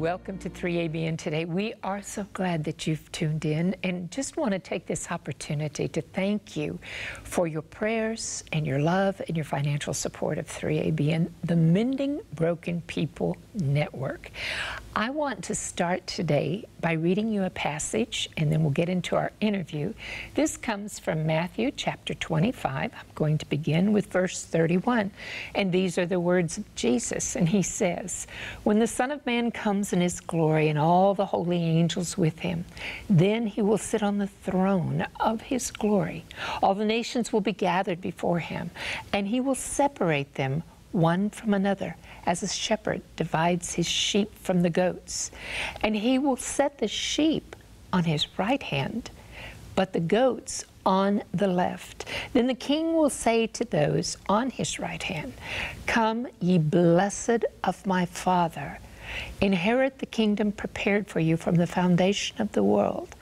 welcome to 3ABN today. We are so glad that you've tuned in and just want to take this opportunity to thank you for your prayers and your love and your financial support of 3ABN, the Mending Broken People Network. I want to start today by reading you a passage and then we'll get into our interview. This comes from Matthew chapter 25. I'm going to begin with verse 31. And these are the words of Jesus. And he says, When the Son of Man comes in his glory and all the holy angels with him, then he will sit on the throne of his glory. All the nations will be gathered before him, and he will separate them one from another, as a shepherd divides his sheep from the goats. And he will set the sheep on his right hand, but the goats on the left. Then the king will say to those on his right hand, Come, ye blessed of my Father, inherit the kingdom prepared for you from the foundation of the world.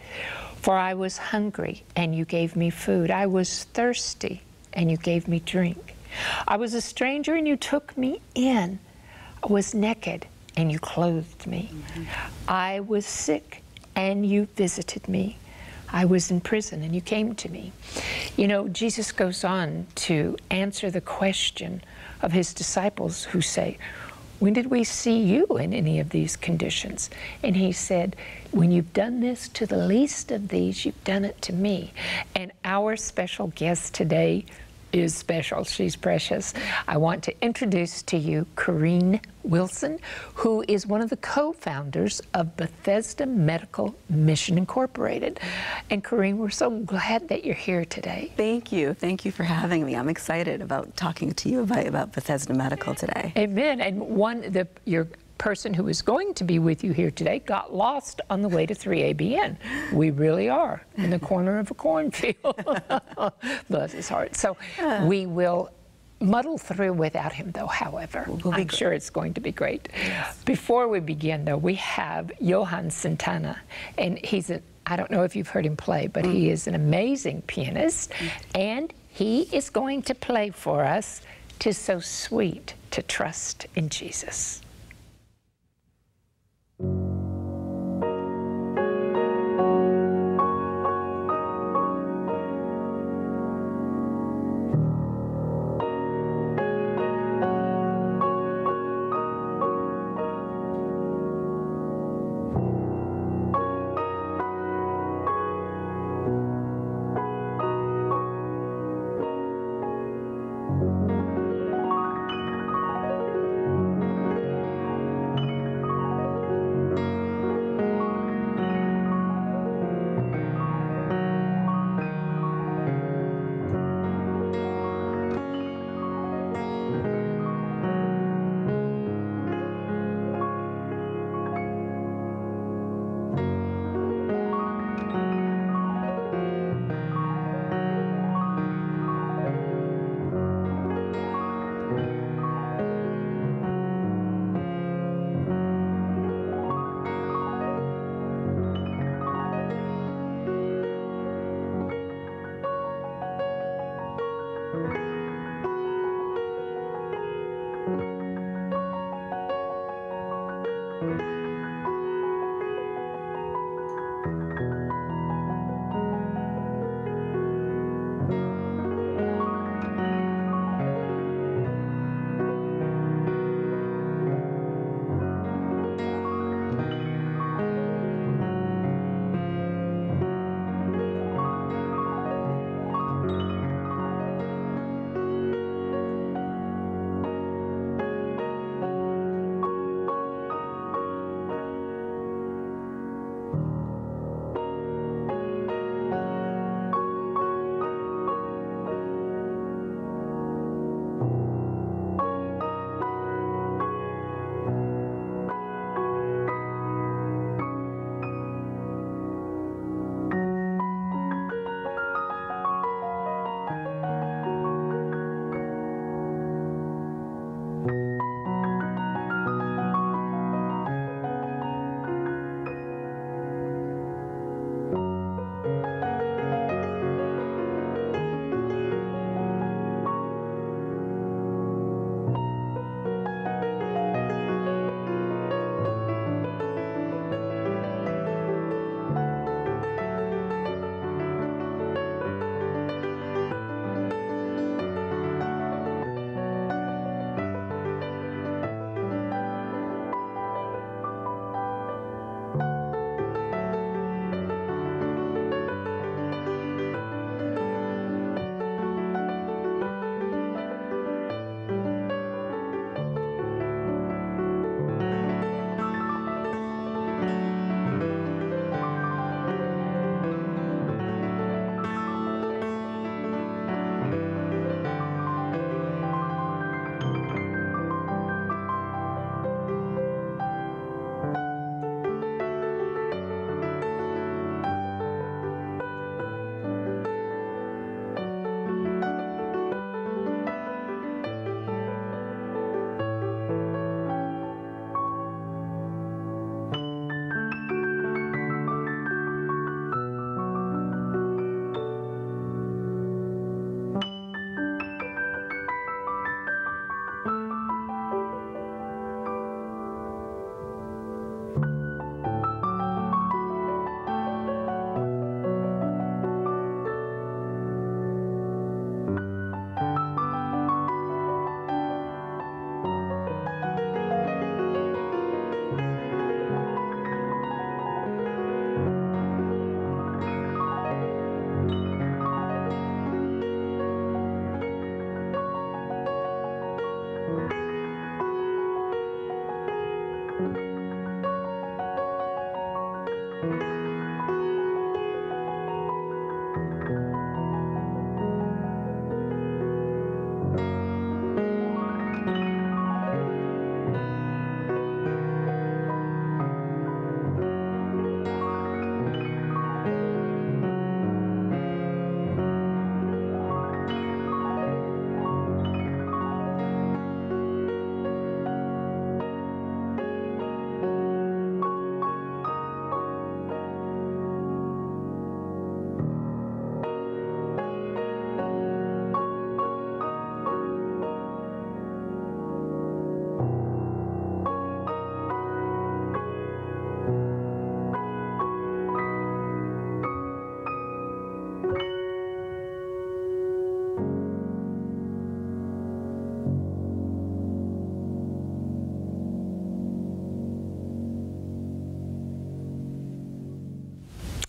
For I was hungry, and you gave me food. I was thirsty, and you gave me drink. I was a stranger and you took me in. I was naked and you clothed me. I was sick and you visited me. I was in prison and you came to me. You know, Jesus goes on to answer the question of his disciples who say, When did we see you in any of these conditions? And he said, When you've done this to the least of these, you've done it to me. And our special guest today, is special. She's precious. I want to introduce to you Kareen Wilson, who is one of the co-founders of Bethesda Medical Mission Incorporated. And Kareen, we're so glad that you're here today. Thank you. Thank you for having me. I'm excited about talking to you about, about Bethesda Medical today. Amen. And one the your person who is going to be with you here today got lost on the way to 3ABN. We really are in the corner of a cornfield. Bless his heart. So we will muddle through without him, though, however. We'll I'm sure it's going to be great. Before we begin, though, we have Johan Santana, and he's a I don't know if you've heard him play, but he mm. is an amazing pianist, mm. and he is going to play for us "Tis So Sweet to Trust in Jesus."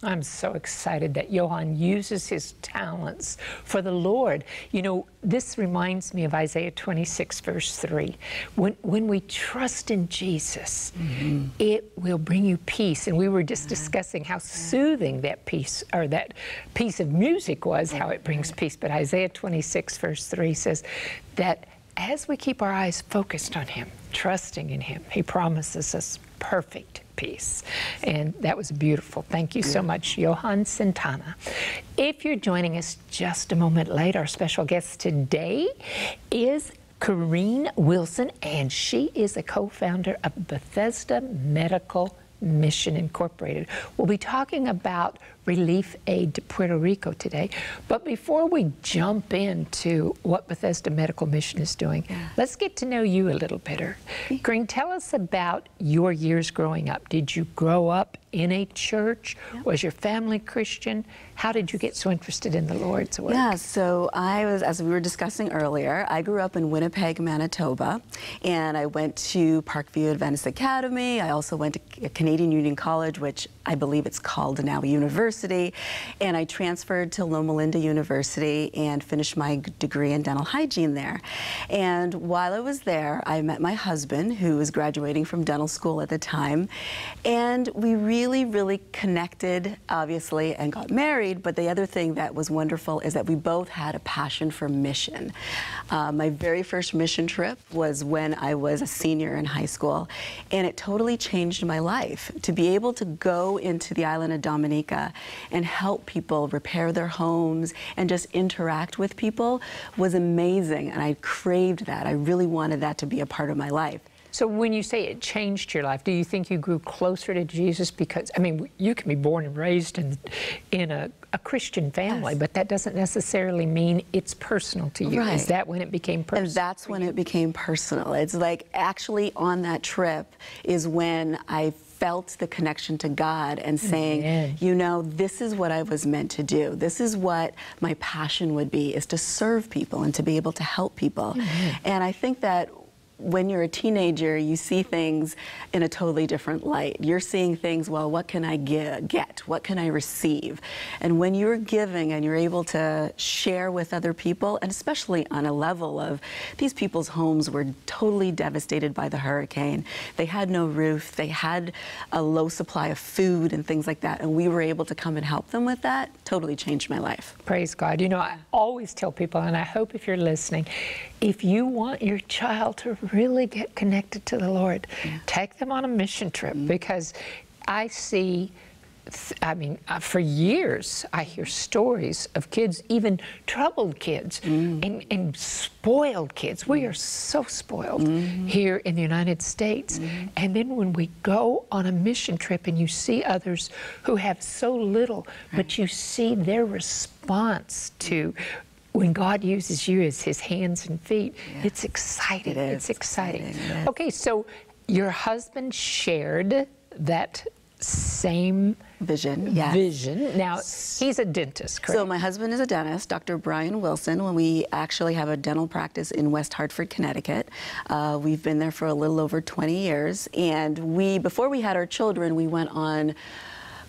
I'm so excited that Johan uses his talents for the Lord. You know, this reminds me of Isaiah 26, verse 3. When, when we trust in Jesus, mm-hmm. it will bring you peace. And we were just discussing how soothing that piece or that piece of music was, how it brings peace. But Isaiah 26, verse 3 says that as we keep our eyes focused on Him, trusting in Him, He promises us perfect peace. And that was beautiful. Thank you so much, Johan Santana. If you're joining us just a moment late, our special guest today is Kareen Wilson, and she is a co founder of Bethesda Medical Mission Incorporated. We'll be talking about relief aid to Puerto Rico today. But before we jump into what Bethesda Medical Mission is doing, let's get to know you a little better. Kareen, tell us about your years growing up. Did you grow up in a church? Yeah. Was your family Christian? How did you get so interested in the Lord's work? Yeah, so I was, as we were discussing earlier, I grew up in Winnipeg, Manitoba, and I went to Parkview Adventist Academy. I also went to Canadian Union College, which I believe it's called now University and I transferred to Loma Linda University and finished my degree in dental hygiene there. And while I was there, I met my husband, who was graduating from dental school at the time, and we really, really connected, obviously, and got married. But the other thing that was wonderful is that we both had a passion for mission. Uh, my very first mission trip was when I was a senior in high school, and it totally changed my life. To be able to go into the island of Dominica and help people repair their homes and just interact with people was amazing. And I craved that. I really wanted that to be a part of my life. So when you say it changed your life, do you think you grew closer to Jesus because I mean you can be born and raised in in a, a Christian family, yes. but that doesn't necessarily mean it's personal to you. Right. Is that when it became personal? And that's when it became personal. It's like actually on that trip is when I felt the connection to God and saying, Amen. you know, this is what I was meant to do. This is what my passion would be, is to serve people and to be able to help people. Amen. And I think that when you're a teenager, you see things in a totally different light. You're seeing things, well, what can I get? What can I receive? And when you're giving and you're able to share with other people, and especially on a level of these people's homes were totally devastated by the hurricane. They had no roof, they had a low supply of food and things like that. And we were able to come and help them with that. Totally changed my life. Praise God. You know, I always tell people, and I hope if you're listening, if you want your child to really get connected to the Lord, yeah. take them on a mission trip mm-hmm. because I see. I mean, uh, for years, I hear stories of kids, even troubled kids mm. and, and, spoiled kids. We are so spoiled mm. here in the United States. Mm. And then when we go on a mission trip and you see others who have so little, right. but you see their response to when God uses you as his hands and feet, yeah. it's exciting. It it's exciting. exciting Okay, so your husband shared that same vision. Yes. Vision. Now, he's a dentist, correct? So my husband is a dentist, Dr. Brian Wilson. When we actually have a dental practice in West Hartford, Connecticut, uh, we've been there for a little over 20 years. And we, before we had our children, we went on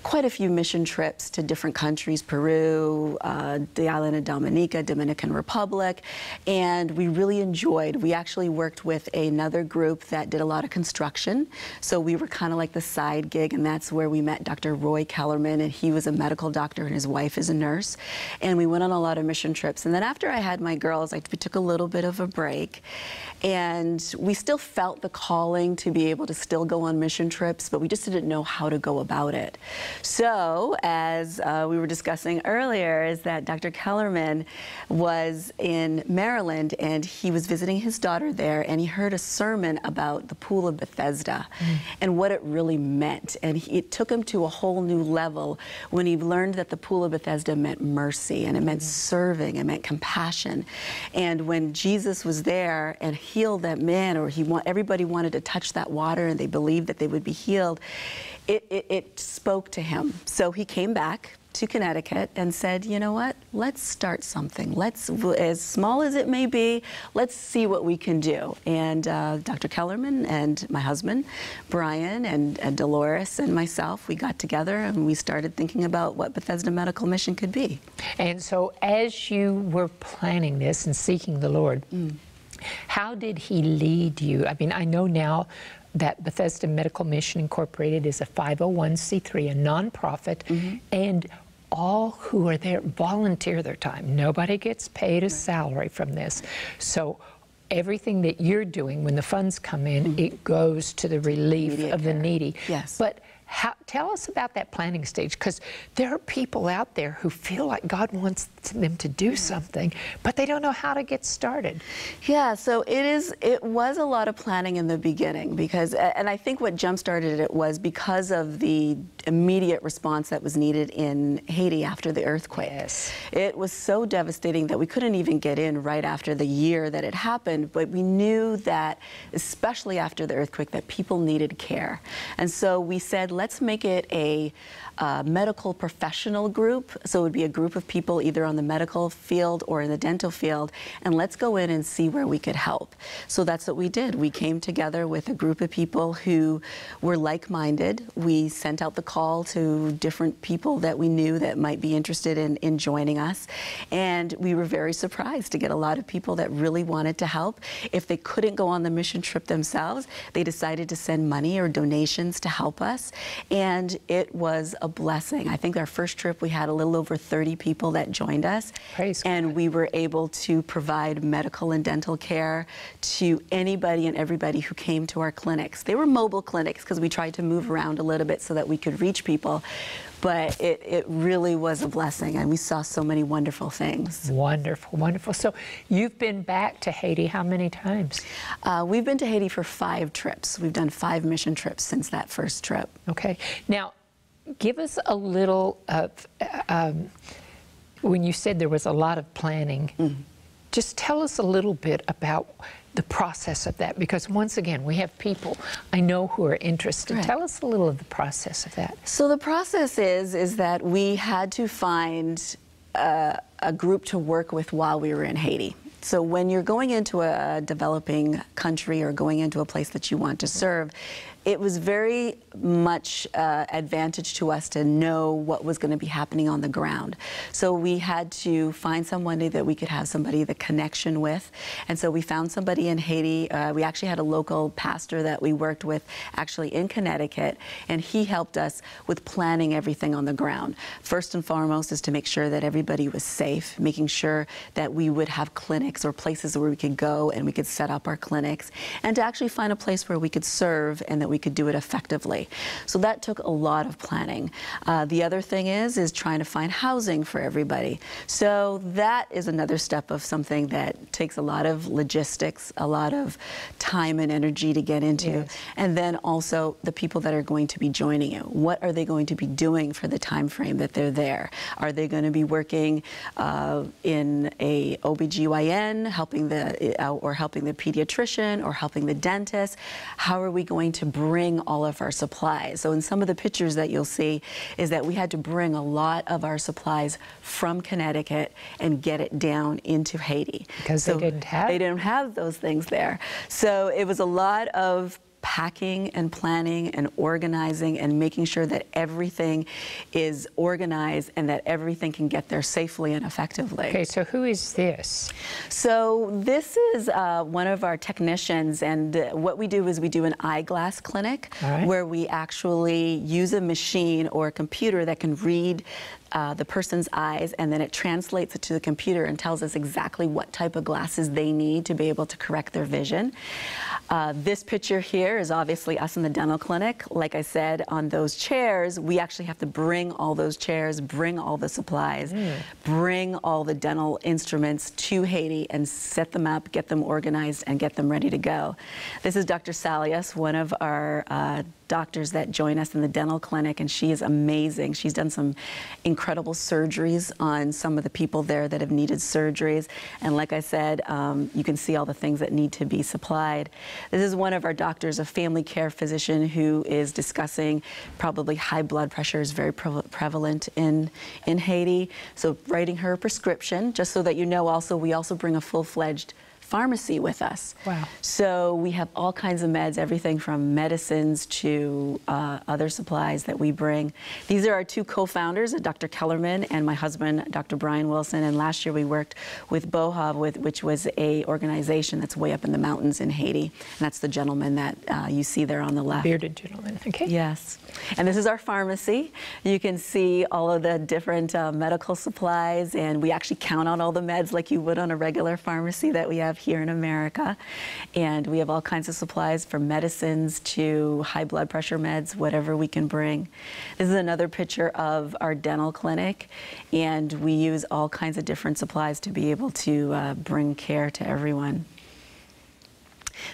quite a few mission trips to different countries, Peru, uh, the island of Dominica, Dominican Republic, and we really enjoyed. We actually worked with another group that did a lot of construction, so we were kind of like the side gig, and that's where we met Dr. Roy Kellerman, and he was a medical doctor, and his wife is a nurse, and we went on a lot of mission trips. And then after I had my girls, I took a little bit of a break, and we still felt the calling to be able to still go on mission trips, but we just didn't know how to go about it. So, as uh, we were discussing earlier, is that Dr. Kellerman was in Maryland and he was visiting his daughter there and he heard a sermon about the Pool of Bethesda mm. and what it really meant. And he, it took him to a whole new level when he learned that the Pool of Bethesda meant mercy and it meant mm. serving, it meant compassion. And when Jesus was there and healed that man, or he want, everybody wanted to touch that water and they believed that they would be healed, it, it, it spoke to him. So he came back to Connecticut and said, you know what, let's start something. Let's, as small as it may be, let's see what we can do. And uh, Dr. Kellerman and my husband, Brian, and, and Dolores and myself, we got together and we started thinking about what Bethesda Medical Mission could be. And so, as you were planning this and seeking the Lord, mm. how did He lead you? I mean, I know now that Bethesda Medical Mission Incorporated is a 501c3, a nonprofit, mm-hmm. and all who are there volunteer their time. Nobody gets paid a salary from this. So everything that you're doing when the funds come in, mm-hmm. it goes to the relief Immediate of care. the needy. Yes. But how, tell us about that planning stage because there are people out there who feel like God wants them to do mm. something, but they don't know how to get started. Yeah, so it is. It was a lot of planning in the beginning because, and I think what jump started it was because of the immediate response that was needed in Haiti after the earthquake. Yes. It was so devastating that we couldn't even get in right after the year that it happened, but we knew that, especially after the earthquake, that people needed care, and so we said let's make it a uh, medical professional group. So it would be a group of people either on the medical field or in the dental field, and let's go in and see where we could help. So that's what we did. We came together with a group of people who were like minded. We sent out the call to different people that we knew that might be interested in, in joining us. And we were very surprised to get a lot of people that really wanted to help. If they couldn't go on the mission trip themselves, they decided to send money or donations to help us and it was a blessing. I think our first trip we had a little over 30 people that joined us. Praise and God. we were able to provide medical and dental care to anybody and everybody who came to our clinics. They were mobile clinics because we tried to move around a little bit so that we could reach people but it, it really was a blessing and we saw so many wonderful things. Wonderful, wonderful. So you've been back to Haiti how many times? Uh, we've been to Haiti for five trips. We've done five mission trips since that first trip. Okay. Now, give us a little of, um, when you said there was a lot of planning, mm-hmm. just tell us a little bit about the process of that because once again we have people I know who are interested. Right. Tell us a little of the process of that. So the process is is that we had to find uh, a group to work with while we were in Haiti. So when you're going into a developing country or going into a place that you want to serve, it was very much uh, advantage to us to know what was going to be happening on the ground. So we had to find somebody that we could have somebody the connection with, and so we found somebody in Haiti. Uh, we actually had a local pastor that we worked with actually in Connecticut, and he helped us with planning everything on the ground. First and foremost is to make sure that everybody was safe, making sure that we would have clinics or places where we could go and we could set up our clinics, and to actually find a place where we could serve and that we could do it effectively. So that took a lot of planning. Uh, the other thing is, is trying to find housing for everybody. So that is another step of something that takes a lot of logistics, a lot of time and energy to get into. Yes. And then also the people that are going to be joining you. What are they going to be doing for the time frame that they're there? Are they going to be working uh, in a OBGYN, helping the, uh, or helping the pediatrician, or helping the dentist? How are we going to bring all of our supplies. So in some of the pictures that you'll see is that we had to bring a lot of our supplies from Connecticut and get it down into Haiti. Because so they didn't have? They didn't have those things there. So it was a lot of packing and planning and organizing and making sure that everything is organized and that everything can get there safely and effectively. Okay, so who is this? So this is uh, one of our technicians, and uh, what we do is we do an eyeglass clinic right. where we actually use a machine or a computer that can read uh, the person's eyes and then it translates it to the computer and tells us exactly what type of glasses they need to be able to correct their vision. Uh, this picture here is obviously us in the dental clinic. Like I said, on those chairs, we actually have to bring all those chairs, bring all the supplies, mm. bring all the dental instruments to Haiti and set them up, get them organized, and get them ready to go. This is Dr. Salias, one of our uh, doctors that join us in the dental clinic, and she is amazing. She's done some incredible surgeries on some of the people there that have needed surgeries. And like I said, um, you can see all the things that need to be supplied. This is one of our doctors, a family care physician, who is discussing probably high blood pressure is very pre prevalent in, in Haiti. So writing her a prescription, just so that you know also, we also bring a full-fledged pharmacy with us. Wow. So we have all kinds of meds, everything from medicines to uh, other supplies that we bring. These are our two co-founders, Dr. Kellerman and my husband, Dr. Brian Wilson. And last year we worked with BOHA, with, which was a organization that's way up in the mountains in Haiti. And that's the gentleman that uh, you see there on the left. Bearded gentleman, okay. Yes. And this is our pharmacy. You can see all of the different uh, medical supplies, and we actually count on all the meds like you would on a regular pharmacy that we have here in America. And we have all kinds of supplies from medicines to high blood pressure meds, whatever we can bring. This is another picture of our dental clinic, and we use all kinds of different supplies to be able to uh, bring care to everyone.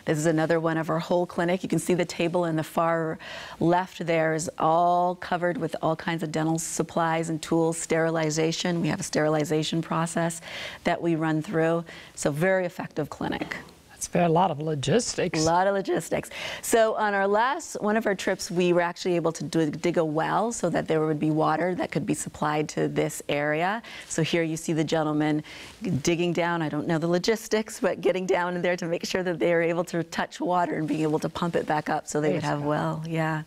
This is another one of our whole clinic. You can see the table in the far left there is all covered with all kinds of dental supplies and tools, sterilization. We have a sterilization process that we run through. So very effective clinic. It's a lot of logistics. A lot of logistics. So on our last one of our trips, we were actually able to do, dig a well so that there would be water that could be supplied to this area. So here you see the gentleman digging down. I don't know the logistics, but getting down in there to make sure that they are able to touch water and being able to pump it back up so they would have well. Yeah.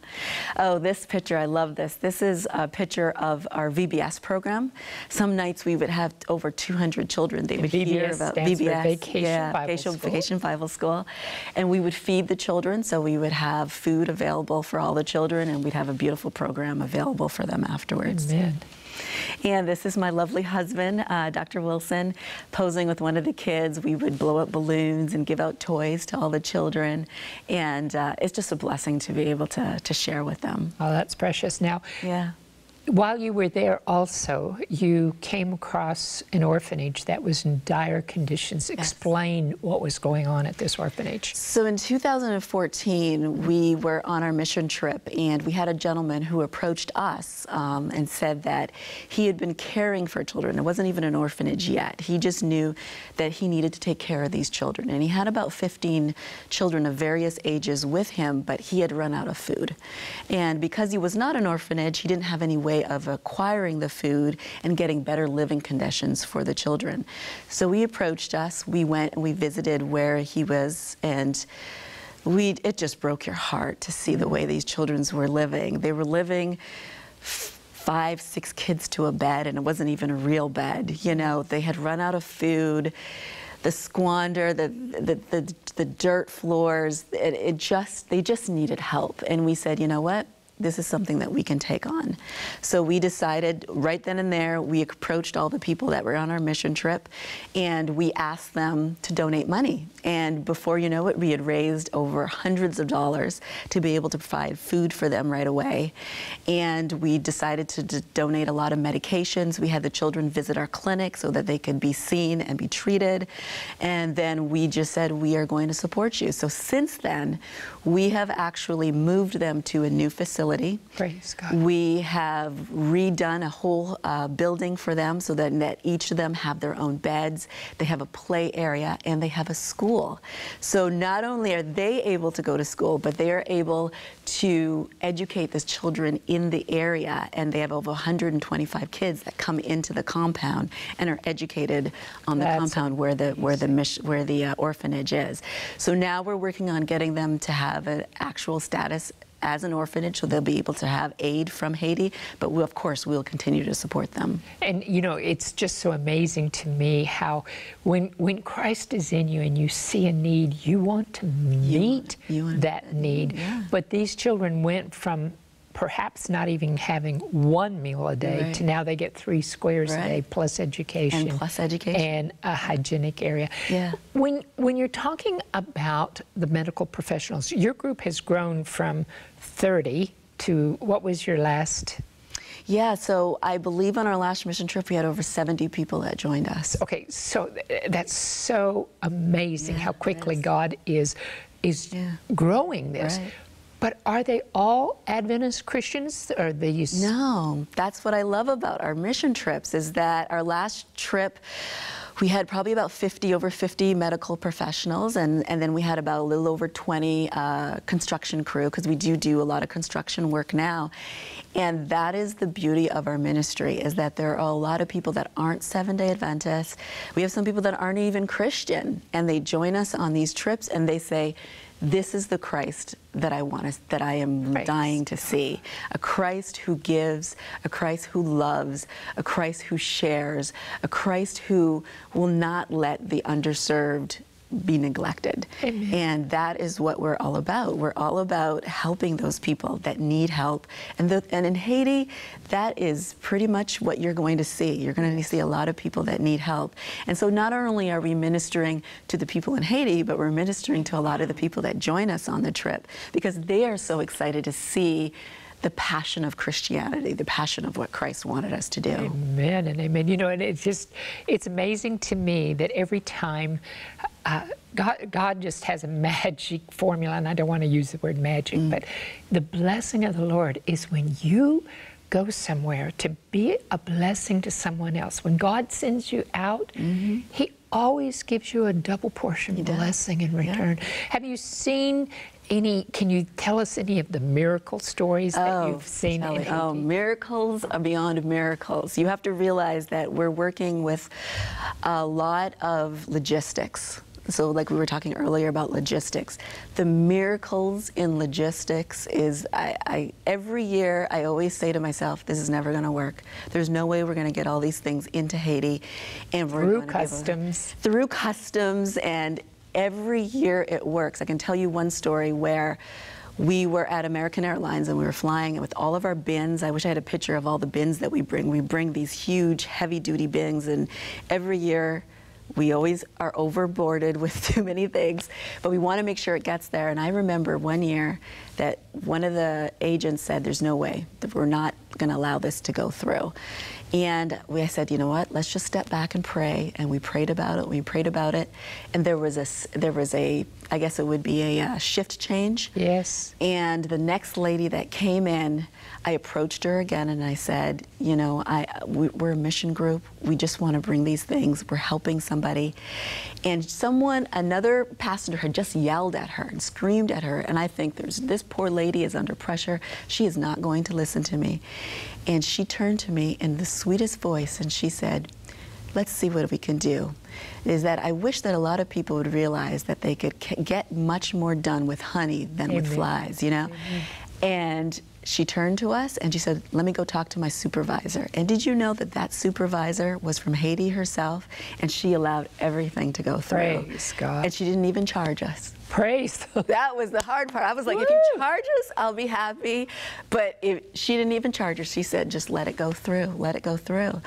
Oh, this picture, I love this. This is a picture of our VBS program. Some nights we would have over 200 children. They would VBS hear about VBS. Vacation yeah, Bible vacation, School. vacation Bible School. And we would feed the children, so we would have food available for all the children, and we'd have a beautiful program available for them afterwards. Amen. And this is my lovely husband, uh, Dr. Wilson, posing with one of the kids. We would blow up balloons and give out toys to all the children. And uh, it's just a blessing to be able to, to share with them. Oh, that's precious. Now, Yeah. While you were there also, you came across an orphanage that was in dire conditions. Explain what was going on at this orphanage. So in 2014, we were on our mission trip, and we had a gentleman who approached us um, and said that he had been caring for children. It wasn't even an orphanage yet. He just knew that he needed to take care of these children. And he had about 15 children of various ages with him, but he had run out of food. And because he was not an orphanage, he didn't have any way of acquiring the food and getting better living conditions for the children. So he approached us. We went and we visited where he was, and we it just broke your heart to see the way these children were living. They were living five, six kids to a bed, and it wasn't even a real bed. You know, they had run out of food. The squander, the the, the, the dirt floors, it, it just they just needed help. And we said, you know what? This is something that we can take on. So we decided right then and there, we approached all the people that were on our mission trip and we asked them to donate money. And before you know it, we had raised over hundreds of dollars to be able to provide food for them right away. And we decided to donate a lot of medications. We had the children visit our clinic so that they could be seen and be treated. And then we just said, we are going to support you. So since then, we have actually moved them to a new facility. Praise God. We have redone a whole uh, building for them so that, that each of them have their own beds, they have a play area, and they have a school. So not only are they able to go to school, but they are able to educate the children in the area, and they have over 125 kids that come into the compound and are educated on the That's compound where the where the where the uh, orphanage is. So now we're working on getting them to have an actual status as an orphanage, so they'll be able to have aid from Haiti. But we, of course, we'll continue to support them. And you know, it's just so amazing to me how when when Christ is in you and you see a need, you want to meet you wanna meet that need. yeah. But these children went from perhaps not even having one meal a day Right. to now they get three squares a day plus education And plus education. and a hygienic area. Yeah. When when you're talking about the medical professionals, your group has grown from 30 to what was your last Yeah, so I believe on our last mission trip, we had over 70 people that joined us. Okay, so th- that's so amazing Yeah, how quickly. God is is Yeah. growing this. Right. But are they all Adventist Christians? Or these? No, that's what I love about our mission trips is that our last trip we had probably about 50, over 50 medical professionals, and, and then we had about a little over 20 uh, construction crew, because we do do a lot of construction work now. And that is the beauty of our ministry, is that there are a lot of people that aren't Seven-day Adventists. We have some people that aren't even Christian, and they join us on these trips, and they say, this is the Christ that I want to, that I am Christ. dying to see. A Christ who gives, a Christ who loves, a Christ who shares, a Christ who will not let the underserved be neglected. Amen. And that is what we're all about. We're all about helping those people that need help. And, the, and in Haiti, that is pretty much what you're going to see. You're going to see a lot of people that need help. And so not only are we ministering to the people in Haiti, but we're ministering to a lot of the people that join us on the trip because they are so excited to see the passion of Christianity, the passion of what Christ wanted us to do. Amen and amen. You know, and it's just, it's amazing to me that every time uh, God, God just has a magic formula, and I don't want to use the word magic, Mm. but the blessing of the Lord is when you go somewhere to be a blessing to someone else. When God sends you out, He always gives you a double portion does. blessing in Yeah. return. Have you seen any? Can you tell us any of the miracle stories that oh, you've seen in Haiti? oh, miracles are beyond miracles. You have to realize that we're working with a lot of logistics. So, like we were talking earlier about logistics, the miracles in logistics is I, I every year I always say to myself, "This is never going to work. There's no way we're going to get all these things into Haiti, and we're Through gonna able to- customs. through customs and every year it works. I can tell you one story where we were at American Airlines and we were flying with all of our bins. I wish I had a picture of all the bins that we bring. We bring these huge heavy duty bins and every year we always are overboarded with too many things, but we want to make sure it gets there. And I remember one year that one of the agents said, There's no way that we're not going to allow this to go through. And we said, you know what? Let's just step back and pray. And we prayed about it. We prayed about it, and there was a, there was a I guess it would be a uh, shift change. Yes. And the next lady that came in, I approached her again and I said, you know, I we, we're a mission group. We just want to bring these things. We're helping somebody. And someone, another passenger, had just yelled at her and screamed at her. And I think there's this poor lady is under pressure. She is not going to listen to me. And she turned to me in the sweetest voice and she said, let's see what we can do is that I wish that a lot of people would realize that they could get much more done with honey than with flies, you know? And she turned to us and she said, Let me go talk to my supervisor. And did you know that that supervisor was from Haiti herself and she allowed everything to go through? Praise God. And she didn't even charge us. Praise That was the hard part. I was like, if you charge us, I'll be happy. But if, she didn't even charge us. She said, just let it go through, let it go through.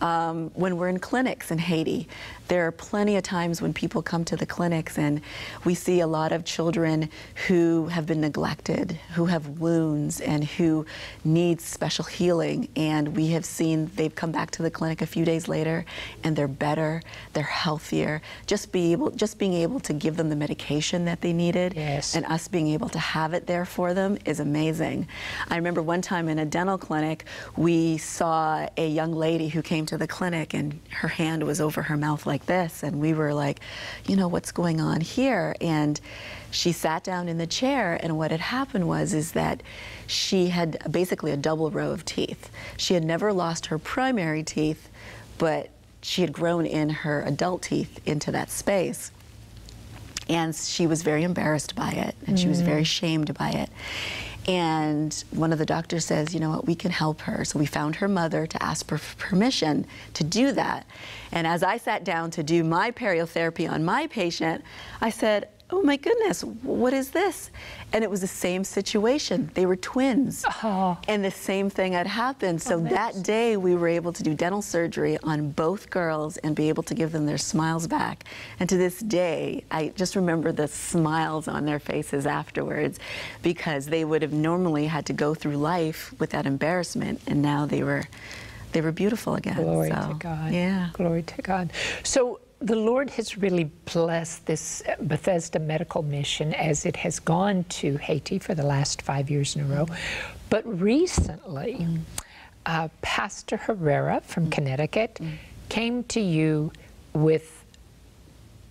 Um, when we're in clinics in Haiti, there are plenty of times when people come to the clinics and we see a lot of children who have been neglected, who have wounds, and who need special healing. And we have seen they've come back to the clinic a few days later and they're better, they're healthier. Just be able, just being able to give them the medication that they needed Yes. and us being able to have it there for them is amazing. I remember one time in a dental clinic, we saw a young lady who came to the clinic and her hand was over her mouth like this. And we were like, you know, what's going on here? And she sat down in the chair and what had happened was is that she had basically a double row of teeth. She had never lost her primary teeth, but she had grown in her adult teeth into that space. And she was very embarrassed by it, and she was very mm. shamed by it. And one of the doctors says, you know what, we can help her. So we found her mother to ask for permission to do that. And as I sat down to do my periotherapy on my patient, I said, oh my goodness, what is this? And it was the same situation. They were twins. Oh. And the same thing had happened. So that day we were able to do dental surgery on both girls and be able to give them their smiles back. And to this day, I just remember the smiles on their faces afterwards because they would have normally had to go through life with that embarrassment and now they were they were beautiful again. Glory So, to God. Yeah. Glory to God. So the Lord has really blessed this uh, Bethesda Medical Mission as it has gone to Haiti for the last five years in a row. But recently, mm. uh, Pastor Herrera from mm. Connecticut mm. came to you with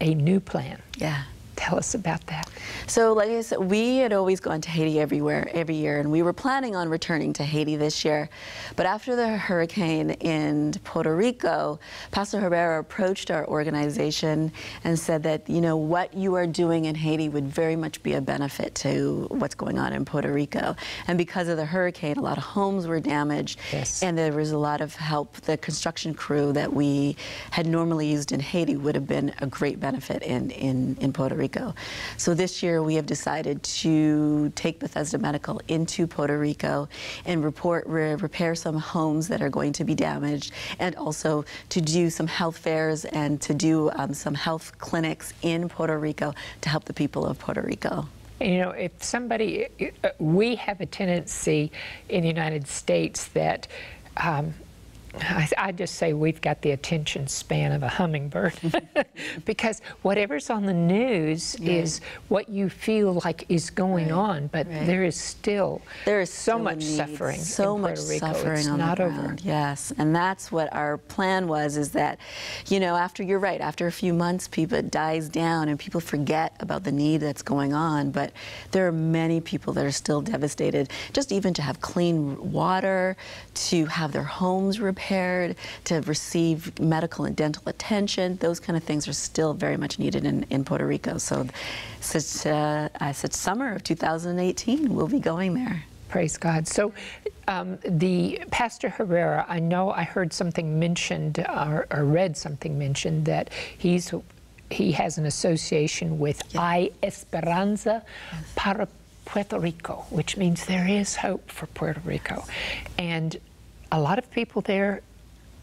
a new plan. Yeah. Tell us about that. So, like I said, we had always gone to Haiti everywhere, every year, and we were planning on returning to Haiti this year. But after the hurricane in Puerto Rico, Pastor Herrera approached our organization and said that, you know, what you are doing in Haiti would very much be a benefit to what's going on in Puerto Rico. And because of the hurricane, a lot of homes were damaged, Yes. and there was a lot of help. The construction crew that we had normally used in Haiti would have been a great benefit in, in, in Puerto Rico. So this year we have decided to take Bethesda Medical into Puerto Rico and report, re- repair some homes that are going to be damaged and also to do some health fairs and to do um, some health clinics in Puerto Rico to help the people of Puerto Rico. And, you know, if somebody, uh, we have a tendency in the United States that um, I, I just say we've got the attention span of a hummingbird because whatever's on the news is what you feel like is going Right, on, but right. there is still There is so much need, suffering so much Rico. suffering it's on not the over. ground. Yes, and that's what our plan was. Is that, you know, after you're right, after a few months, people it dies down and people forget about the need that's going on. But there are many people that are still devastated. Just even to have clean water, to have their homes repaired, to receive medical and dental attention. Those kind of things are still very much needed in, in Puerto Rico. So, such uh, uh, such summer of 2018, we'll be going there. Praise God. So, um, the Pastor Herrera, I know I heard something mentioned or, or read something mentioned that he's he has an association with Hay Esperanza para Puerto Rico, which means there is hope for Puerto Rico, and a lot of people there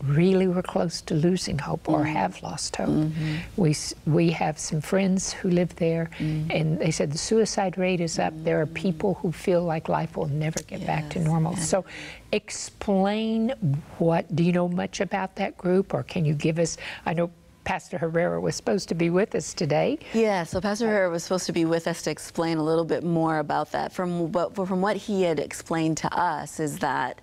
really were close to losing hope or mm. have lost hope. Mm-hmm. We, s- we have some friends who live there, mm. and they said the suicide rate is up. There are mm. people who feel like life will never get back to normal. yes. So, explain what do you know much about that group, or can you give us? I know Pastor Herrera was supposed to be with us today. Yeah, so Pastor Herrera was supposed to be with us to explain a little bit more about that. From what, from what he had explained to us is that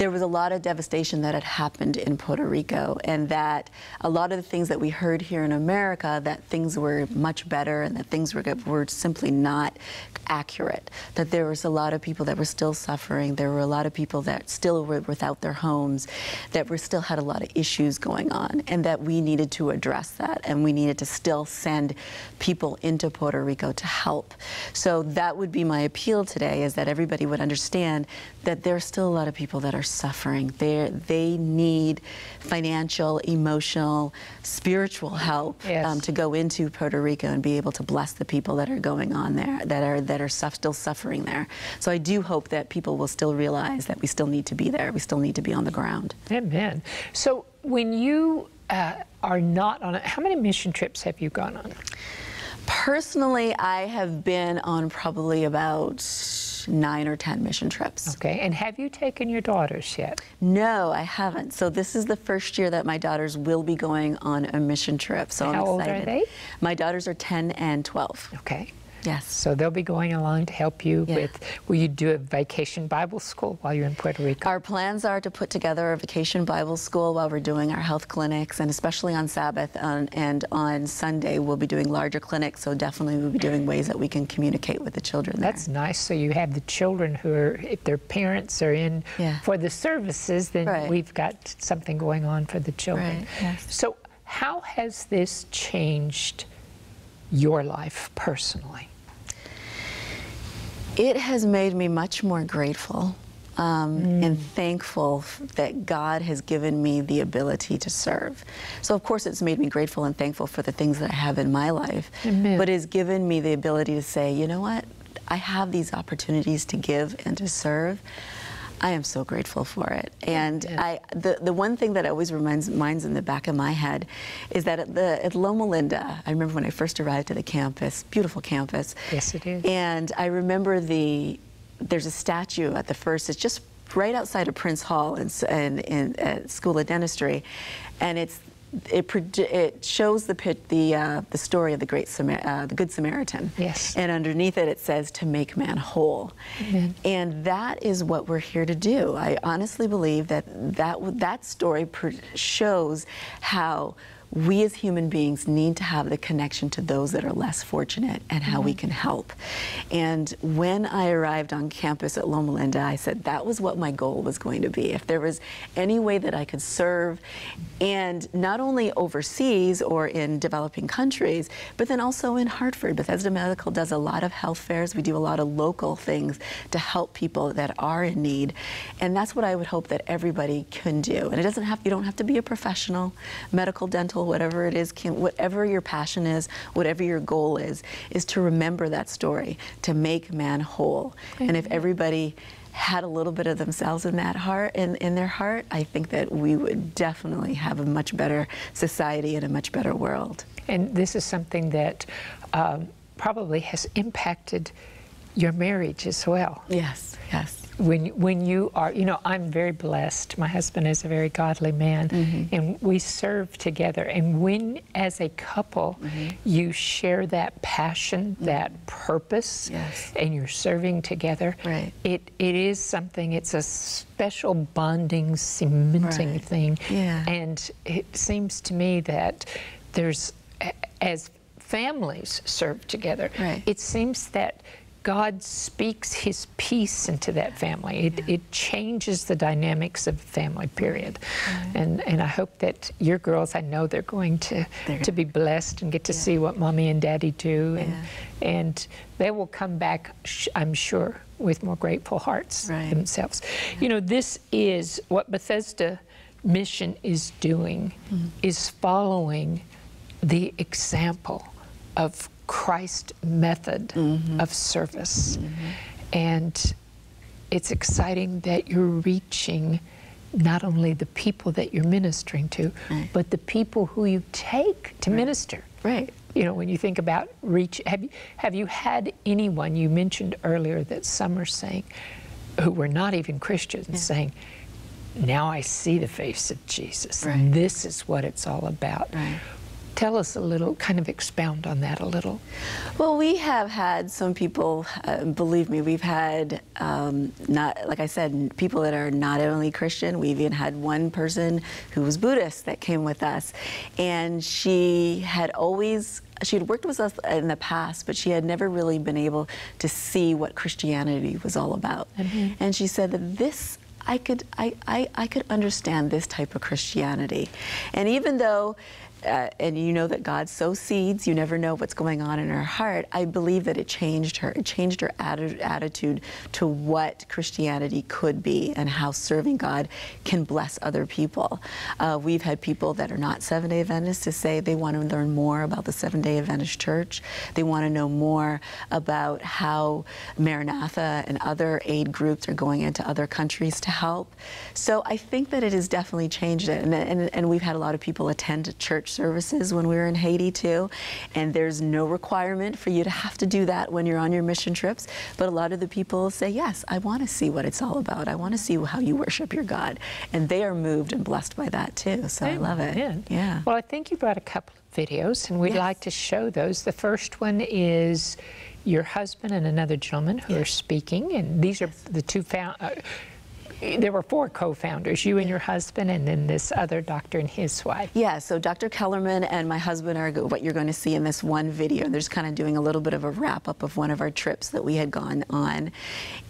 there was a lot of devastation that had happened in Puerto Rico, and that a lot of the things that we heard here in America, that things were much better and that things were, were simply not accurate. That there was a lot of people that were still suffering. There were a lot of people that still were without their homes, that were still had a lot of issues going on, and that we needed to address that, and we needed to still send people into Puerto Rico to help. So that would be my appeal today: is that everybody would understand that there's still a lot of people that are suffering. They they need financial, emotional, spiritual help Yes. um, to go into Puerto Rico and be able to bless the people that are going on there, that are that are suff- still suffering there. So I do hope that people will still realize that we still need to be there. We still need to be on the ground. Amen. So, when you uh, are not on, a, how many mission trips have you gone on? Personally, I have been on probably about nine or ten mission trips. Okay, and have you taken your daughters yet? No, I haven't. So this is the first year that my daughters will be going on a mission trip. So How I'm old are excited. they? My daughters are 10 and 12. Okay. Yes. So they'll be going along to help you Yeah. with. Will you do a vacation Bible school while you're in Puerto Rico? Our plans are to put together a vacation Bible school while we're doing our health clinics, and especially on Sabbath on, and on Sunday, we'll be doing larger clinics. So definitely, we'll be doing ways that we can communicate with the children. there. That's nice. So you have the children who are, if their parents are in Yeah. for the services, then Right. we've got something going on for the children. Right, yes. So, how has this changed your life personally? It has made me much more grateful um, and thankful that God has given me the ability to serve. So, of course, it's made me grateful and thankful for the things that I have in my life, Amen. but it's given me the ability to say, you know what? I have these opportunities to give and to serve. I am so grateful for it. And Amen. I, the, the one thing that always reminds minds in the back of my head is that at, the, at Loma Linda, I remember when I first arrived to the campus, beautiful campus. Yes, it is. And I remember the there's a statue at the first. It's just right outside of Prince Hall and, in, in at School of Dentistry, and it's it, it shows the pit, the uh, the story of the great Samar- uh, the good Samaritan. Yes. And underneath it, it says to make man whole. Amen. And that is what we're here to do. I honestly believe that that that story pr- shows how we as human beings need to have the connection to those that are less fortunate and how we mm-hmm. can help. And when I arrived on campus at Loma Linda, I said that was what my goal was going to be. If there was any way that I could serve, and not only overseas or in developing countries, but then also in Hartford. Bethesda Medical does a lot of health fairs. We do a lot of local things to help people that are in need. And that's what I would hope that everybody can do. And it doesn't have, you don't have to be a professional, medical, dental, whatever it is, can, whatever your passion is, whatever your goal is, is to remember that story, to make man whole. And if everybody had a little bit of themselves in that heart in, in their heart, I think that we would definitely have a much better society and a much better world. And this is something that um, probably has impacted your marriage as well. Yes, yes. When, when you are, you know, I'm very blessed. My husband is a very godly man, Mm-hmm. and we serve together. And when, as a couple, Mm-hmm. you share that passion, that purpose, Yes. and you're serving together, Right. it, it is something, it's a special bonding, cementing Right. thing. Yeah. And it seems to me that there's, as families serve together, Right. it seems that God speaks His peace into that family. It, it changes the dynamics of family, period. And and I hope that your girls, I know they're going to They're- to be blessed and get to see what mommy and daddy do, and Yeah. and they will come back, I'm sure, with more grateful hearts Right. themselves. You know, this is what Bethesda Mission is doing, Mm-hmm. is following the example of Christ method Mm-hmm. of service. And it's exciting that you're reaching not only the people that you're ministering to, Right. but the people who you take to minister. Right. You know, when you think about reach, have you, have you had anyone, you mentioned earlier that some are saying, who were not even Christians, saying, now I see the face of Jesus. Right. This is what it's all about. Right. Tell us a little, kind of expound on that a little. Well, we have had some people, uh, believe me, we've had um, not, like I said, people that are not only Christian. We've even had one person who was Buddhist that came with us. And she had always, she had worked with us in the past, but she had never really been able to see what Christianity was all about. And she said that this I could I, I, I could understand this type of Christianity. And even though uh, and you know that God sows seeds, you never know what's going on in her heart. I believe that it changed her. It changed her atti- attitude to what Christianity could be and how serving God can bless other people. Uh, we've had people that are not Seven day Adventists to say they want to learn more about the Seven day Adventist Church. They want to know more about how Maranatha and other aid groups are going into other countries to help. So I think that it has definitely changed it. And, and, and we've had a lot of people attend church services when we were in Haiti too. And there's no requirement for you to have to do that when you're on your mission trips. But a lot of the people say, yes, I want to see what it's all about. I want to see how you worship your God. And they are moved and blessed by that too. So I love it. Amen. Yeah. Well, I think you brought a couple of videos, and we'd Yes. like to show those. The first one is your husband and another gentleman who are speaking, and these are the two found. Uh, there were four co-founders, you and your husband, and then this other doctor and his wife. Yeah, so Dr. Kellerman and my husband are what you're going to see in this one video. They're just kind of doing a little bit of a wrap up of one of our trips that we had gone on.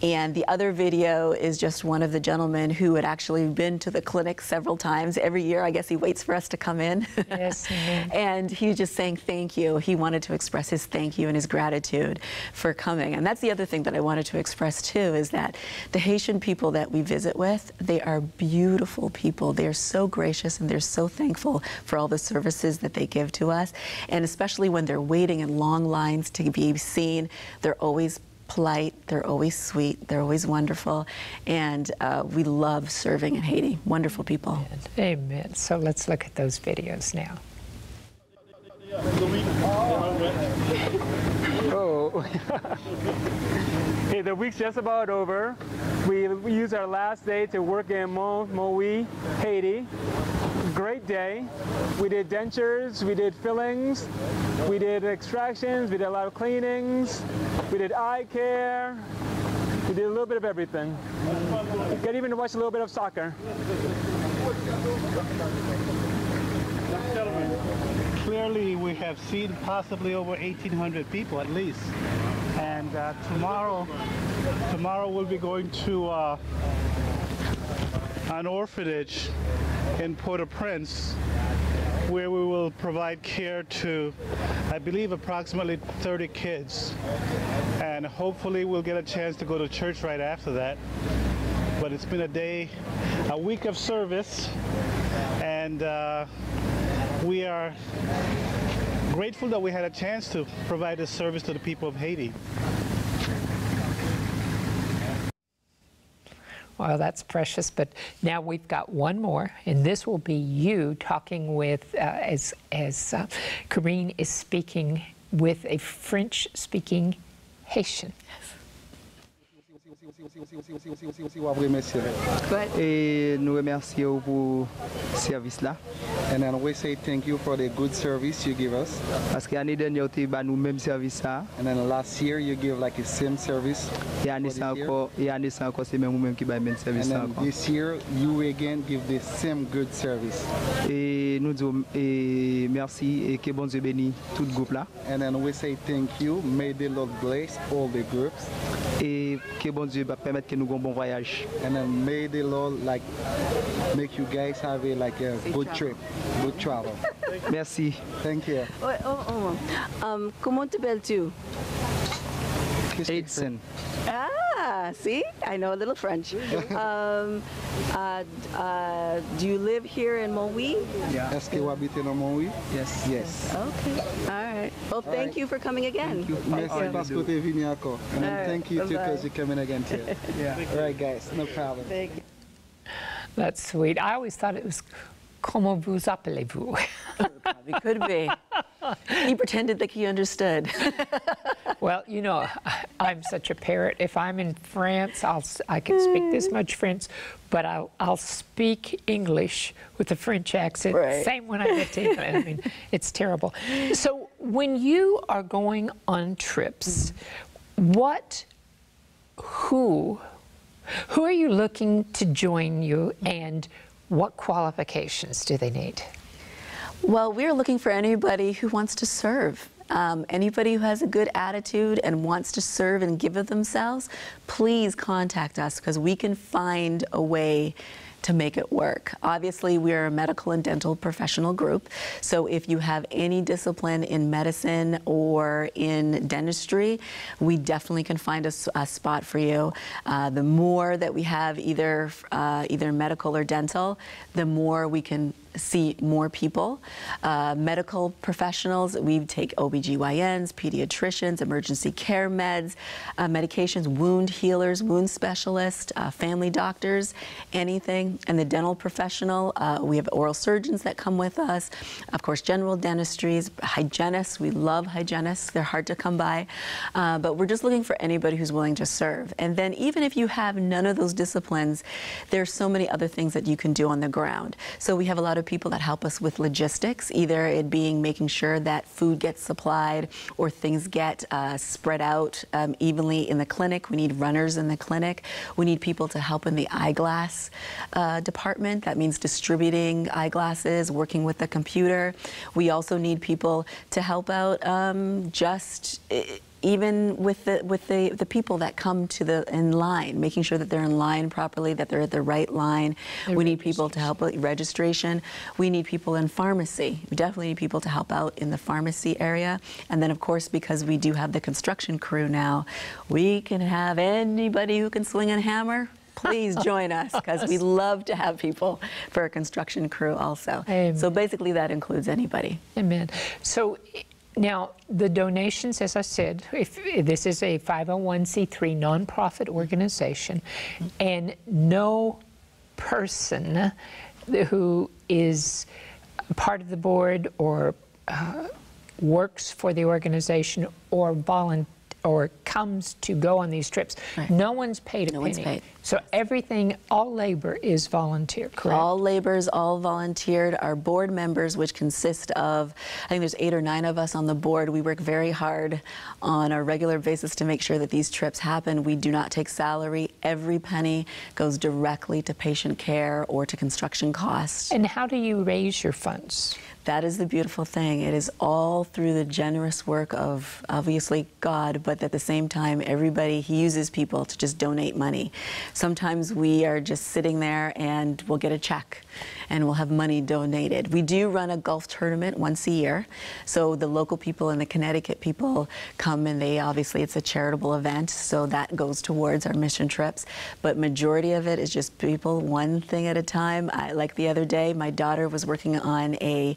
And the other video is just one of the gentlemen who had actually been to the clinic several times. Every year, I guess he waits for us to come in. Yes, and he was just saying thank you. He wanted to express his thank you and his gratitude for coming. And that's the other thing that I wanted to express too is that the Haitian people that we visit with, they are beautiful people. They are so gracious and they're so thankful for all the services that they give to us. And especially when they're waiting in long lines to be seen, they're always polite, they're always sweet, they're always wonderful, and uh, we love serving in Haiti. Wonderful people. Amen. So let's look at those videos now. Oh. the week's just about over. We, we use our last day to work in Mo, Moe, Haiti. Great day. We did dentures, we did fillings, we did extractions, we did a lot of cleanings, we did eye care, we did a little bit of everything. Get even to watch a little bit of soccer. Clearly, we have seen possibly over 1,800 people at least. And uh, tomorrow, tomorrow we'll be going to uh, an orphanage in Port-au-Prince where we will provide care to, I believe, approximately 30 kids. And hopefully we'll get a chance to go to church right after that. But it's been a day, a week of service, and uh, we are grateful that we had a chance to provide this service to the people of Haiti. Well, that's precious, but now we've got one more, and this will be you talking with, uh, as, as uh, Kareen is speaking with a French speaking Haitian. Et nous remercions pour ce service-là. And then we say thank you for the good service you give us. Parce que l'année dernière, tu as nous même service ça. And then last year you give like a same service. Et année ça encore, et année ça encore, c'est même nous-mêmes qui va même service And ça then encore. this year you again give the same good service. Et nous disons et merci et que bon Dieu bénisse tout le groupe là. And then we say thank you. May the Lord bless all the groups. Et que bon Dieu va permettre que nous ayons un bon voyage. And then may the Lord like make you guys have a like a good trip, good travel. Merci. Thank you. Oh, oh, oh. Um, comment t'appelles-tu? Edson. Ah, see, I know a little French. um, uh, uh, do you live here in Montouy? Est-ce que vous habitez dans Montouy? Yes. Yes. Okay. All right. Well, thank right. you for coming again. Merci parce que tu es venu encore. And then thank you too bye-bye. because you're coming again too. Yeah. All right guys, no problem. Thank you. That's sweet. I always thought it was Comment vous appelez-vous? It could be. he pretended that he understood. well, you know, I- I'm such a parrot. If I'm in France, I'll, I can speak this mm. much French, but I'll, I'll speak English with a French accent. Right. Same when I get to England. I mean, it's terrible. So when you are going on trips, mm. what, who, who are you looking to join you and what qualifications do they need? Well, we're looking for anybody who wants to serve. Um, anybody who has a good attitude and wants to serve and give of themselves, please contact us because we can find a way to make it work. Obviously, we're a medical and dental professional group, so if you have any discipline in medicine or in dentistry, we definitely can find a spot for you. Uh, the more that we have either uh, either medical or dental, the more we can see more people. Uh, medical professionals, we take OBGYNs, pediatricians, emergency care meds, uh, medications, wound healers, wound specialists, uh, family doctors, anything. And the dental professional, uh, we have oral surgeons that come with us. Of course, general dentistries, hygienists, we love hygienists. They're hard to come by. Uh, but we're just looking for anybody who's willing to serve. And then even if you have none of those disciplines, there's so many other things that you can do on the ground. So we have a lot of people that help us with logistics, either it being making sure that food gets supplied or things get uh, spread out um, evenly in the clinic. We need runners in the clinic. We need people to help in the eyeglass uh, department. That means distributing eyeglasses, working with the computer. We also need people to help out um, just. Even with the with the, the people that come to the in line, making sure that they're in line properly, that they're at the right line. we need people to help with registration. We need people in pharmacy. We definitely need people to help out in the pharmacy area. And then, of course, because we do have the construction crew now, we can have anybody who can swing a hammer. Please join us because we love to have people for a construction crew also. Amen. So basically, that includes anybody. Amen. So now the donations, as I said, if this is a 501c3 nonprofit organization, and no person who is part of the board or uh, works for the organization or volun- or comes to go on these trips, Right. no one's paid a No penny. So everything, all labor is volunteer, correct? All labor is all volunteered. Our board members, which consist of, I think there's eight or nine of us on the board, we work very hard on a regular basis to make sure that these trips happen. We do not take salary. Every penny goes directly to patient care or to construction costs. and how do you raise your funds? That is the beautiful thing. It is all through the generous work of obviously God, but at the same time, everybody, He uses people to just donate money. Sometimes we are just sitting there and we'll get a check and we'll have money donated. We do run a golf tournament once a year. So the local people and the Connecticut people come and they obviously, it's a charitable event. So that goes towards our mission trips. But majority of it is just people one thing at a time. I, like the other day, my daughter was working on a,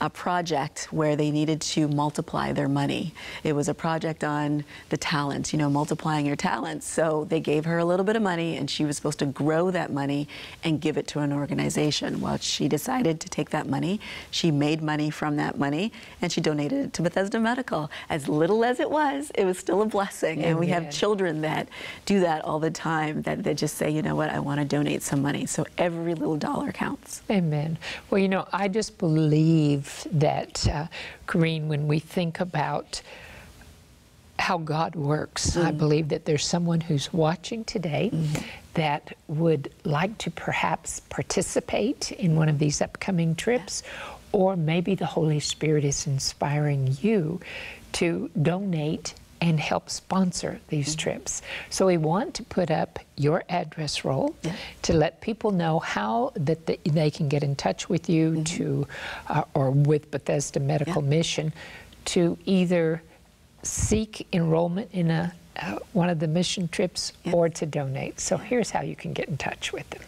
a project where they needed to multiply their money. It was a project on the talent, you know, multiplying your talents. So they gave her a little bit of money and she was supposed to grow that money and give it to an organization. Well, she decided to take that money. She made money from that money and she donated it to Bethesda Medical. As little as it was, it was still a blessing. And we have children that do that all the time that, that just say, you know what, I want to donate some money. So every little dollar counts. Amen. Well, you know, I just believe that, uh, Kareen, when we think about how God works, I believe that there's someone who's watching today that would like to perhaps participate in one of these upcoming trips, or maybe the Holy Spirit is inspiring you to donate and help sponsor these trips. So we want to put up your address roll to let people know how that they, they can get in touch with you to uh, or with Bethesda Medical Mission to either seek enrollment in a uh, one of the mission trips or to donate. So here's how you can get in touch with them.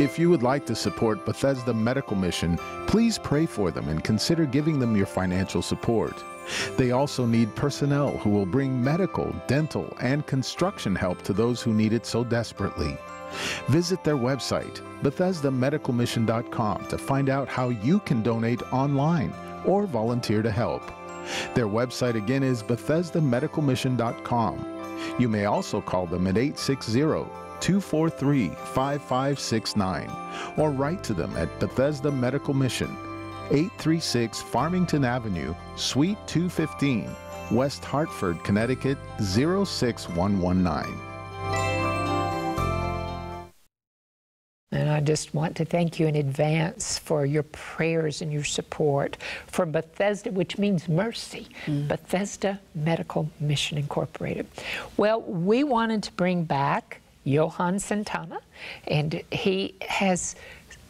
If you would like to support Bethesda Medical Mission, please pray for them and consider giving them your financial support. They also need personnel who will bring medical, dental, and construction help to those who need it so desperately. Visit their website, BethesdaMedicalMission.com, to find out how you can donate online or volunteer to help. Their website again is BethesdaMedicalMission.com. You may also call them at 860 243 5569 or write to them at Bethesda Medical Mission, 836 Farmington Avenue, Suite 215, West Hartford, Connecticut 06119. And I just want to thank you in advance for your prayers and your support for Bethesda, which means mercy, mm. Bethesda Medical Mission Incorporated. Well, we wanted to bring back Johann Santana, and he has.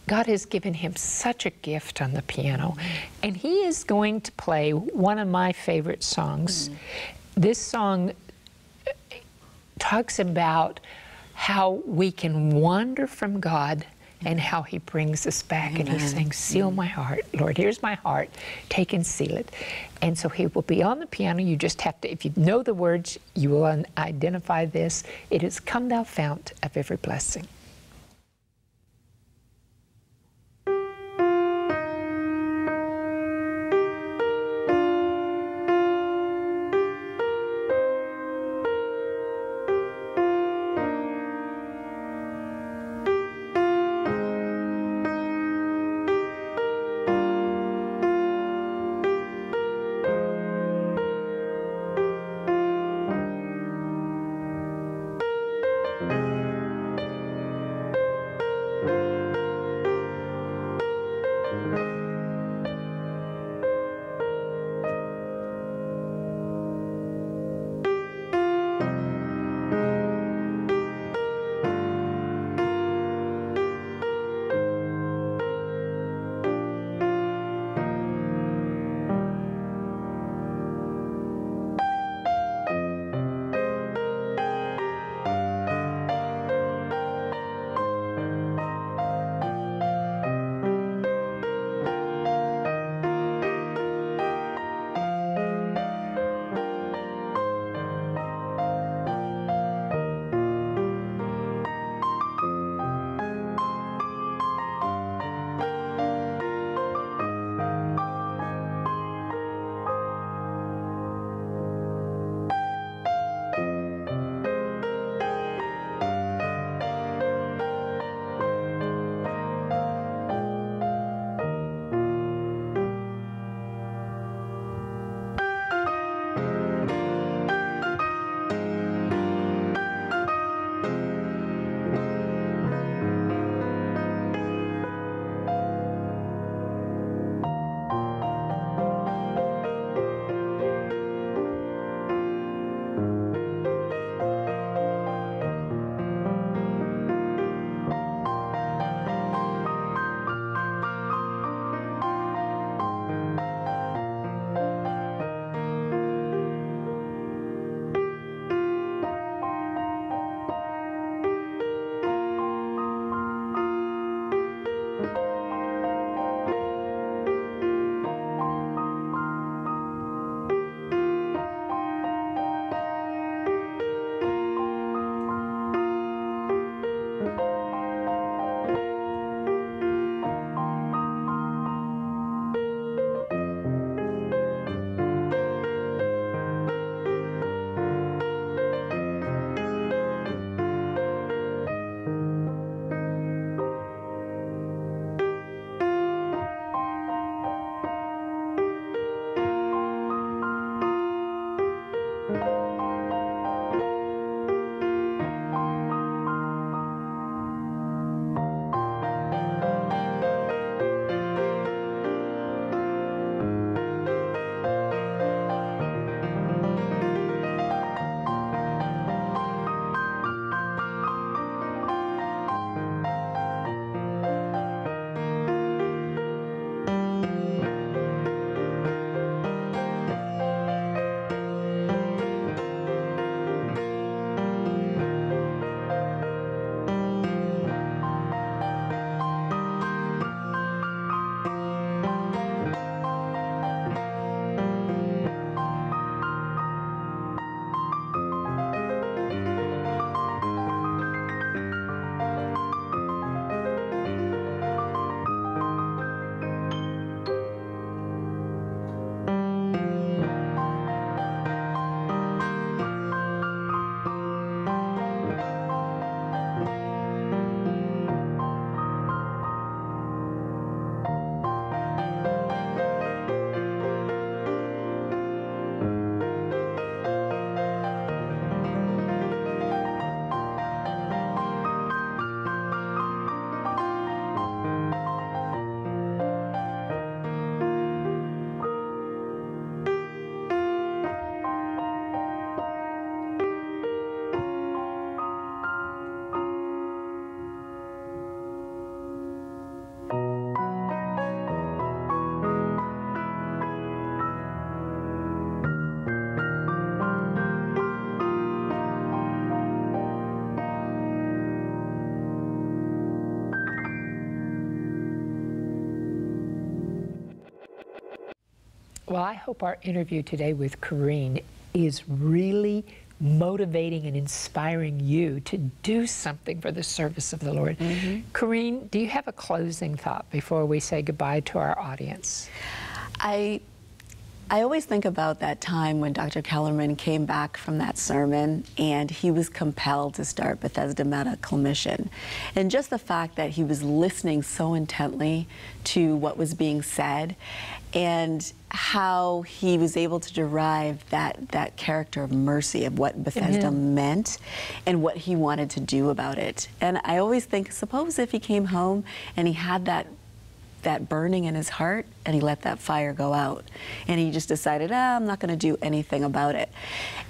God has given him such a gift on the piano, mm. and he is going to play one of my favorite songs. Mm. This song uh, talks about how we can wander from God and mm-hmm. how He brings us back. And He's saying, Seal my heart. Lord, here's my heart. Take and seal it. And so He will be on the piano. You just have to, if you know the words, you will identify this. It is Come Thou Fount of Every Blessing. I hope our interview today with Kareen is really motivating and inspiring you to do something for the service of the Lord. mm Kareen, do you have a closing thought before we say goodbye to our audience? I I always think about that time when Dr. Kellerman came back from that sermon and he was compelled to start Bethesda Medical Mission. And just the fact that he was listening so intently to what was being said and how he was able to derive that, that character of mercy of what Bethesda mm-hmm. meant and what he wanted to do about it. And I always think, suppose if he came home and he had that that burning in his heart and he let that fire go out. And he just decided, ah, I'm not going to do anything about it.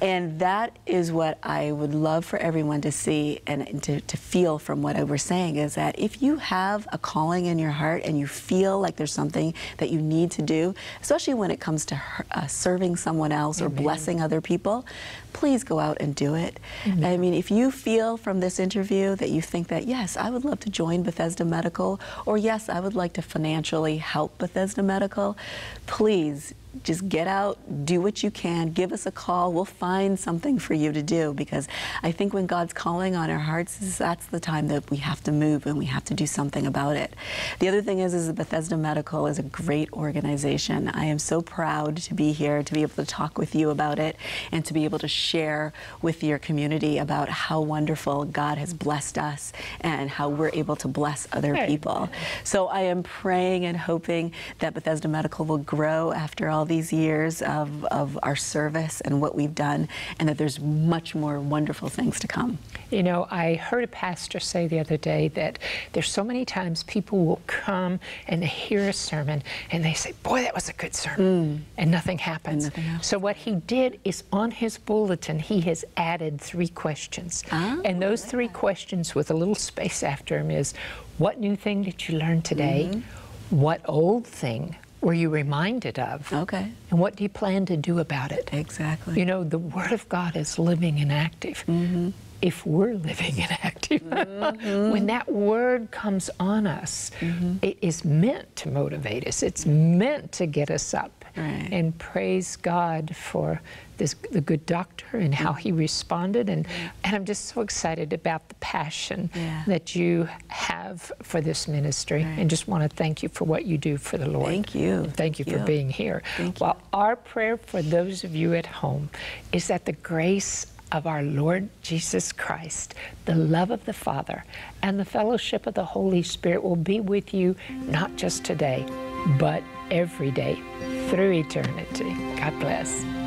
And that is what I would love for everyone to see and to, to feel from what I was saying is that if you have a calling in your heart and you feel like there's something that you need to do, especially when it comes to uh, serving someone else Amen. or blessing other people, please go out and do it. Amen. I mean, if you feel from this interview that you think that, yes, I would love to join Bethesda Medical, or yes, I would like to financially help Bethesda Medical, please just get out, do what you can, give us a call. We'll find something for you to do because I think when God's calling on our hearts, that's the time that we have to move and we have to do something about it. The other thing is, is that Bethesda Medical is a great organization. I am so proud to be here, to be able to talk with you about it, and to be able to share with your community about how wonderful God has blessed us and how we're able to bless other people. So I am praying and hoping that Bethesda Medical will grow after all all these years of, of our service and what we've done, and that there's much more wonderful things to come. You know, I heard a pastor say the other day that there's so many times people will come and they hear a sermon and they say, Boy, that was a good sermon, mm. and nothing happens. And nothing so, what he did is on his bulletin, he has added three questions. Oh, and those three questions with a little space after them is, What new thing did you learn today? Mm-hmm. What old thing were you reminded of? Okay. And what do you plan to do about it? Exactly. You know, the Word of God is living and active. Mm-hmm. If we're living and active, mm-hmm. when that Word comes on us, mm-hmm. it is meant to motivate us, it's meant to get us up. Right. And praise God for this, the good doctor and how he responded. And, and I'm just so excited about the passion yeah. that you have for this ministry. Right. And just want to thank you for what you do for the Lord. Thank you. Thank, thank you, you for being here. Thank well, you. our prayer for those of you at home is that the grace of our Lord Jesus Christ, the love of the Father, and the fellowship of the Holy Spirit will be with you not just today, but every day through eternity. God bless.